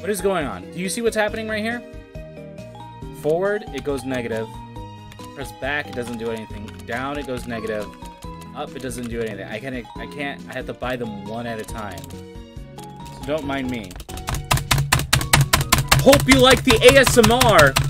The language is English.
What is going on? Do you see what's happening right here? Forward, it goes negative. Press back, it doesn't do anything. Down, it goes negative. Up, it doesn't do anything. I can't, I can't, I have to buy them one at a time. So don't mind me. Hope you like the ASMR!